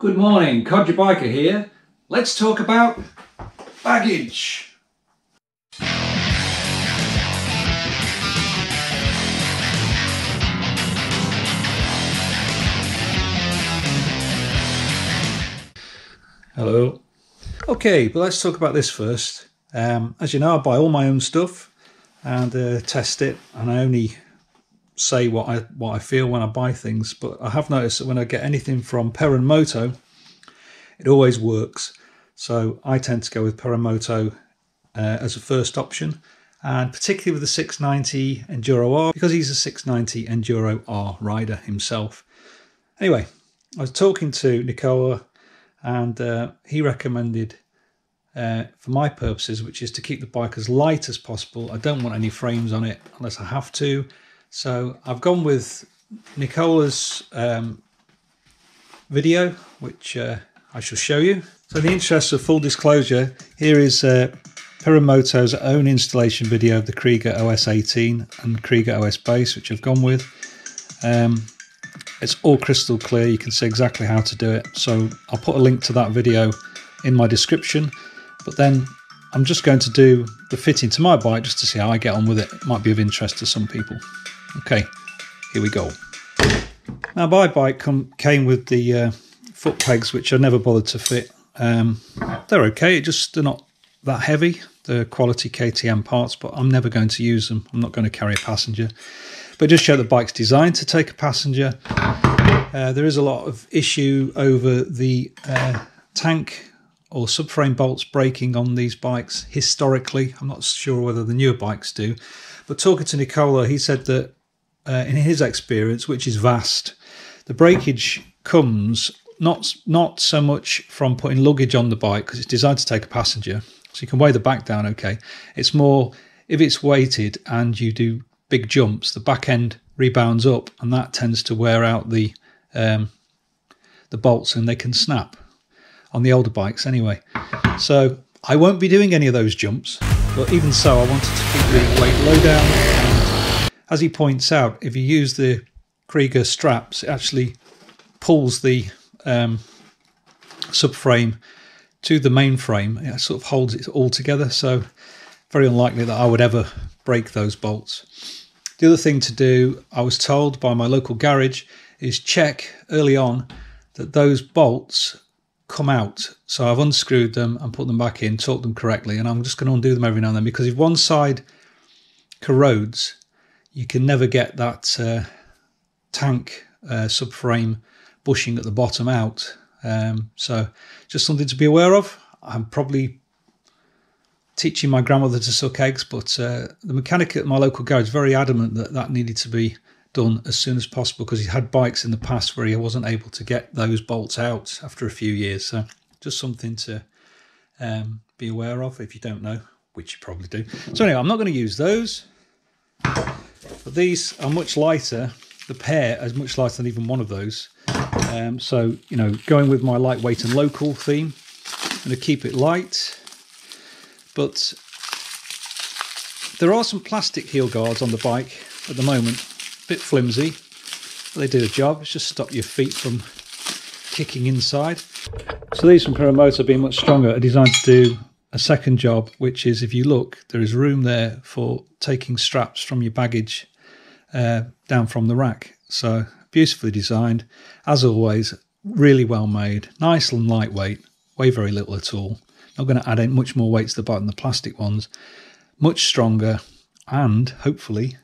Good morning, Codger Biker here. Let's talk about baggage. Hello. Okay, but let's talk about this first. Um, as you know, I buy all my own stuff and uh, test it, and I only say what I what I feel when I buy things. But I have noticed that when I get anything from Perun Moto, it always works. So I tend to go with Perun Moto uh, as a first option, and particularly with the 690 Enduro R because he's a 690 Enduro R rider himself. Anyway, I was talking to Nicola, and uh, he recommended uh, for my purposes, which is to keep the bike as light as possible. I don't want any frames on it unless I have to. So I've gone with Nicola's um, video, which uh, I shall show you. So in the interest of full disclosure, here is uh, Perun own installation video of the Kriega OS 18 and Kriega OS base, which I've gone with. Um, it's all crystal clear, you can see exactly how to do it. So I'll put a link to that video in my description. But then I'm just going to do the fitting to my bike just to see how I get on with it. It might be of interest to some people. Okay, here we go. Now my bike come, came with the uh, foot pegs, which I never bothered to fit. Um, they're okay, it just they're not that heavy. They're quality KTM parts, but I'm never going to use them. I'm not going to carry a passenger. But just show the bike's designed to take a passenger. Uh, there is a lot of issue over the uh, tank or subframe bolts breaking on these bikes historically. I'm not sure whether the newer bikes do. But talking to Nicola, he said that uh, in his experience, which is vast, the breakage comes not not so much from putting luggage on the bike because it's designed to take a passenger, so you can weigh the back down okay. It's more if it's weighted and you do big jumps, the back end rebounds up, and that tends to wear out the um, the bolts, and they can snap on the older bikes anyway. So I won't be doing any of those jumps, but even so, I wanted to keep the weight low down. As he points out, if you use the Kriega straps, it actually pulls the um, subframe to the main frame. It sort of holds it all together. So very unlikely that I would ever break those bolts. The other thing to do, I was told by my local garage, is check early on that those bolts come out. So I've unscrewed them and put them back in, torqued them correctly, and I'm just going to undo them every now and then because if one side corrodes, you can never get that uh, tank uh, subframe bushing at the bottom out. Um, so just something to be aware of. I'm probably teaching my grandmother to suck eggs, but uh, the mechanic at my local garage is very adamant that that needed to be done as soon as possible because he had bikes in the past where he wasn't able to get those bolts out after a few years. So just something to um, be aware of if you don't know, which you probably do. So anyway, I'm not going to use those, but these are much lighter. The pair is much lighter than even one of those. Um, so, you know, going with my lightweight and local theme, I'm going to keep it light. But there are some plastic heel guards on the bike at the moment A bit flimsy. But they do the job. It's just stop your feet from kicking inside. So these from Perun Moto being much stronger are designed to do a second job, which is if you look, there is room there for taking straps from your baggage uh, down from the rack. So beautifully designed, as always, really well made, nice and lightweight, weigh very little at all. Not going to add any much more weight to the than the plastic ones. Much stronger, and hopefully,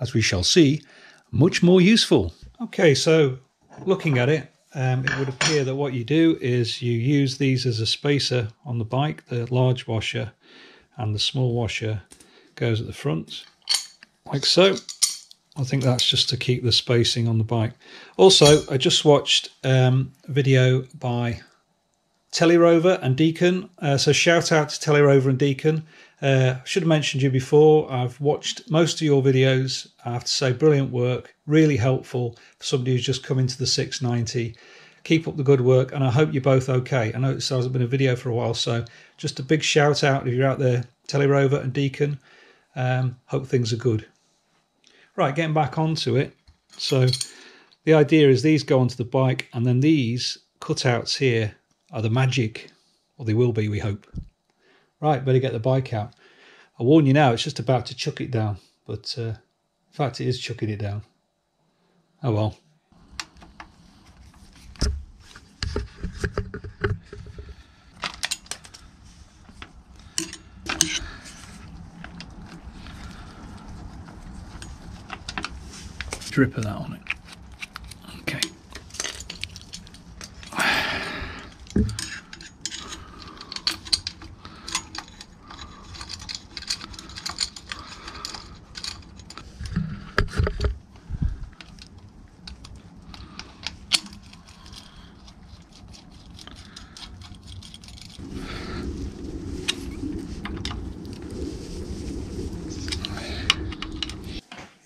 as we shall see, much more useful. Okay, so looking at it, um, it would appear that what you do is you use these as a spacer on the bike. The large washer and the small washer goes at the front, like so. I think that's just to keep the spacing on the bike. Also, I just watched um, a video by Telerover and Deacon. Uh, so shout out to Telerover and Deacon. Uh, I should have mentioned you before. I've watched most of your videos. I have to say, brilliant work, really helpful for somebody who's just come into the 690. Keep up the good work, and I hope you're both okay. I know it hasn't been a video for a while, so just a big shout out if you're out there, Telerover and Deacon. Um, hope things are good. Right, getting back onto it. So the idea is these go onto the bike, and then these cutouts here are the magic, or they will be, we hope. Right, better get the bike out. I warn you now, it's just about to chuck it down, but uh, in fact, it is chucking it down. Oh well. Drip of that on it. Okay.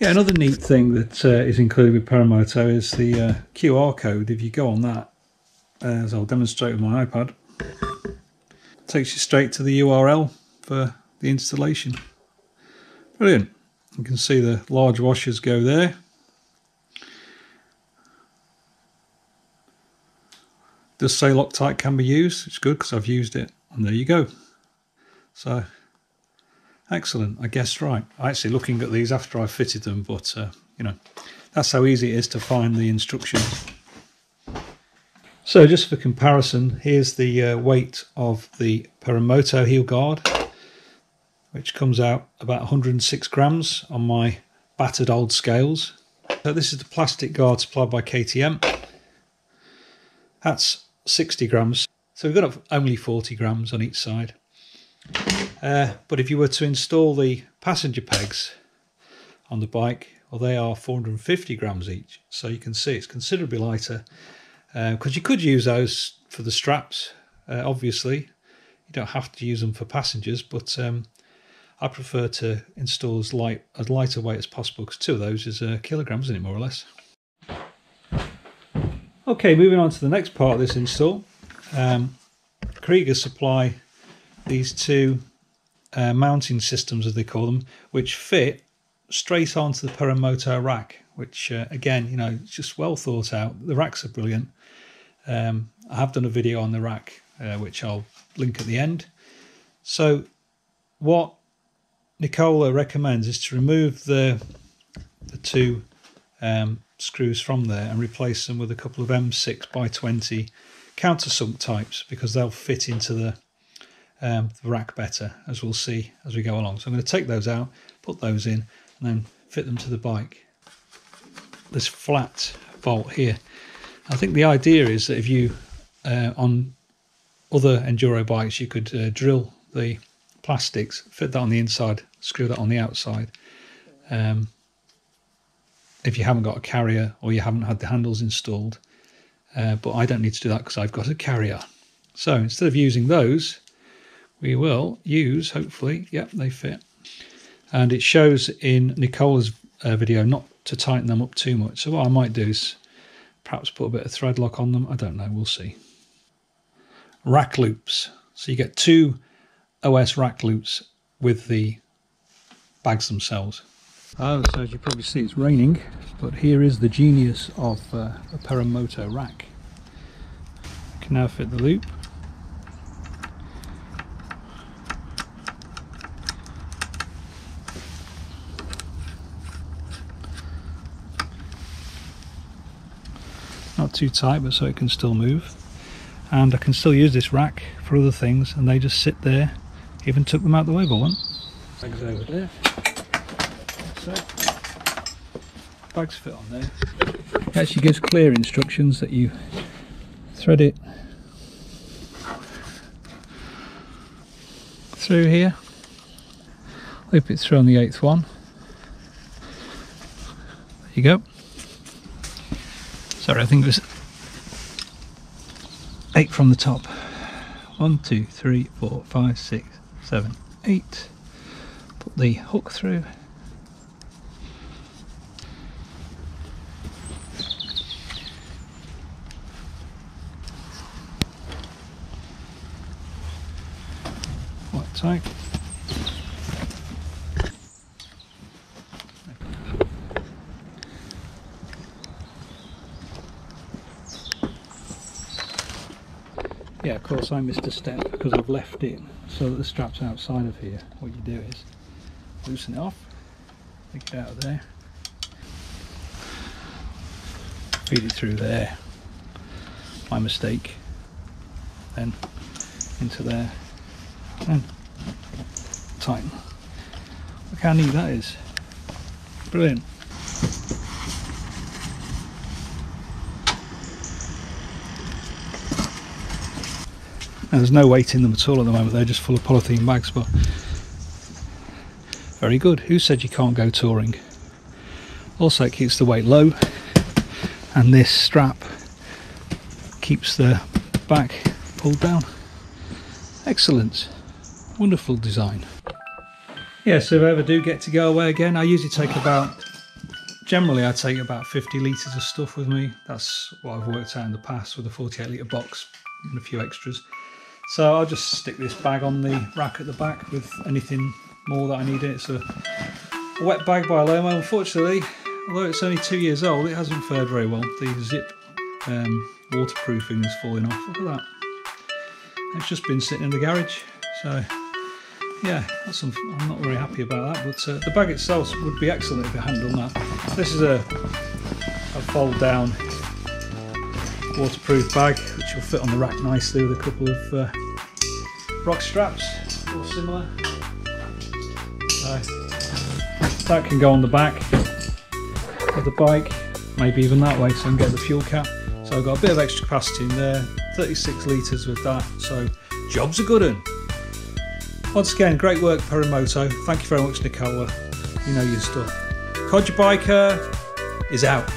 Yeah, another neat thing that uh, is included with Perun Moto is the uh, QR code. If you go on that, uh, as I'll demonstrate with my iPad, takes you straight to the URL for the installation. Brilliant. You can see the large washers go there. Does say Loctite can be used. It's good because I've used it. And there you go. So Excellent. I guessed right. Actually looking at these after I fitted them, but uh, you know, that's how easy it is to find the instructions. So just for comparison, here's the uh, weight of the Perun Moto heel guard, which comes out about 106 grams on my battered old scales. So this is the plastic guard supplied by KTM. That's 60 grams. So we've got only 40 grams on each side. Uh, but if you were to install the passenger pegs on the bike, well, they are 450 grams each. So you can see it's considerably lighter because uh, you could use those for the straps, uh, obviously. You don't have to use them for passengers, but um, I prefer to install as light as lighter weight as possible because two of those is a kilogram, isn't it, more or less? Okay, moving on to the next part of this install. Um, Kriega supply these two uh, mounting systems, as they call them, which fit straight onto the Perun Moto rack, which uh, again, you know, it's just well thought out. The racks are brilliant. Um, I have done a video on the rack, uh, which I'll link at the end. So, what Nicola recommends is to remove the the two um, screws from there and replace them with a couple of M6 by 20 countersunk types because they'll fit into the um, the rack better, as we'll see as we go along. So I'm going to take those out, put those in, and then fit them to the bike. This flat bolt here. I think the idea is that if you, uh, on other enduro bikes, you could uh, drill the plastics, fit that on the inside, screw that on the outside. Um, if you haven't got a carrier or you haven't had the handles installed. Uh, but I don't need to do that because I've got a carrier. So instead of using those, we will use, hopefully, yep, they fit. And it shows in Nicola's uh, video not to tighten them up too much. So what I might do is perhaps put a bit of thread lock on them. I don't know, we'll see. Rack loops. So you get two OS rack loops with the bags themselves. Oh, so as you probably see, it's raining, but here is the genius of uh, a Perun Moto rack. Can now fit the loop not too tight but so it can still move. And I can still use this rack for other things and they just sit there. Even took them out the way by one. Bags over there so bags fit on there. It actually gives clear instructions that you thread it through here. Loop it through on the eighth one. There you go Sorry, I think it was eight from the top. One, two, three, four, five, six, seven, eight. Put the hook through. Quite tight. Yeah, of course I missed a step because I've left it so that the strap's outside of here. What you do is loosen it off, take it out of there, feed it through there. My mistake. Then into there and tighten. Look how neat that is. Brilliant. There's no weight in them at all at the moment, they're just full of polythene bags, but very good. Who said you can't go touring? Also, it keeps the weight low, and this strap keeps the back pulled down. Excellent, wonderful design. Yeah, so if I ever do get to go away again, I usually take about, generally I take about 50 litres of stuff with me. That's what I've worked out in the past with a 48 litre box and a few extras. So I'll just stick this bag on the rack at the back with anything more that I need it. It's a wet bag by Lomo. Unfortunately, although it's only two years old, it hasn't fared very well. The zip um, waterproofing is falling off. Look at that. It's just been sitting in the garage. So yeah, I'm not very happy about that. But uh, the bag itself would be excellent if it hadn't done that. This is a, a fold down waterproof bag which will fit on the rack nicely with a couple of uh, rock straps or similar. So that can go on the back of the bike, maybe even that way so I can get the fuel cap. So I've got a bit of extra capacity in there, 36 litres with that, so job's a good one. Once again, great work Perun Moto. Thank you very much Nicola, you know your stuff. Codger Biker is out.